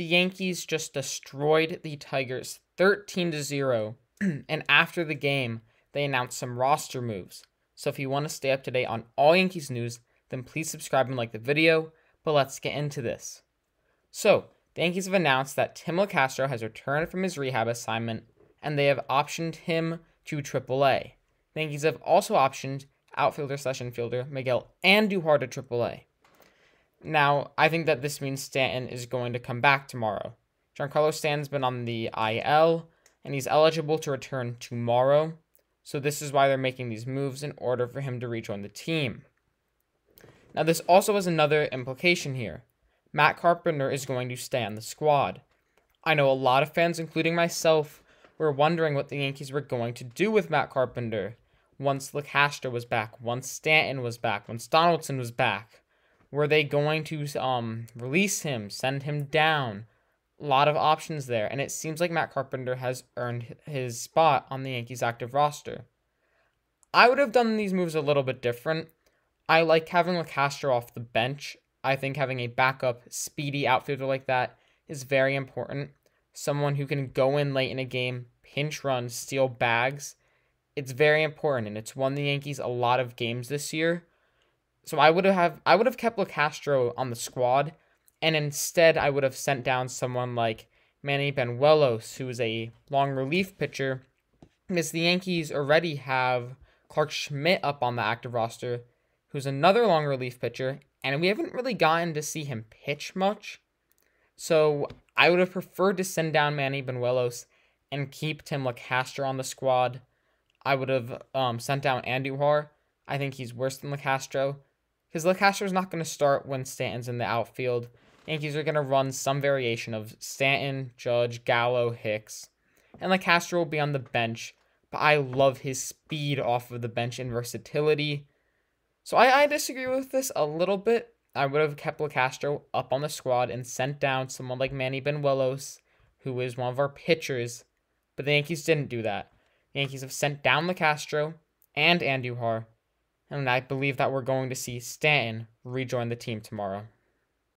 the Yankees just destroyed the Tigers 13 to 0. and after the game, they announced some roster moves. So if you want to stay up to date on all Yankees news, then please subscribe and like the video. But let's get into this. So, the Yankees have announced that Tim Locastro has returned from his rehab assignment and they have optioned him to AAA. The Yankees have also optioned outfielder slash infielder Miguel and Andujar to AAA. Now, I think that this means Stanton is going to come back tomorrow. Giancarlo Stanton's been on the IL, and he's eligible to return tomorrow. So this is why they're making these moves in order for him to rejoin the team. Now, this also has another implication here. Matt Carpenter is going to stay on the squad. I know a lot of fans, including myself, were wondering what the Yankees were going to do with Matt Carpenter once Locastro was back, once Stanton was back, once Donaldson was back. Were they going to um, release him, send him down? A lot of options there, and it seems like Matt Carpenter has earned his spot on the Yankees active roster. I would have done these moves a little bit different. I like having Locastro off the bench. I think having a backup, speedy outfielder like that is very important. Someone who can go in late in a game, pinch run, steal bags. It's very important, and it's won the Yankees a lot of games this year. So I would have I would have kept Locastro on the squad, and instead I would have sent down someone like Manny Banuelos, who is a long relief pitcher, because the Yankees already have Clarke Schmidt up on the active roster, who's another long relief pitcher, and we haven't really gotten to see him pitch much. So I would have preferred to send down Manny Banuelos and keep Tim Locastro on the squad. I would have um, sent down Andujar. I think he's worse than Locastro because Locastro is not going to start when Stanton's in the outfield. Yankees are going to run some variation of Stanton, Judge, Gallo, Hicks, and Locastro will be on the bench. But I love his speed off of the bench and versatility. So I, I disagree with this a little bit. I would have kept Locastro up on the squad and sent down someone like Manny Banuelos, who is one of our pitchers. But the Yankees didn't do that. The Yankees have sent down Locastro and Andujar and I believe that we're going to see Stanton rejoin the team tomorrow.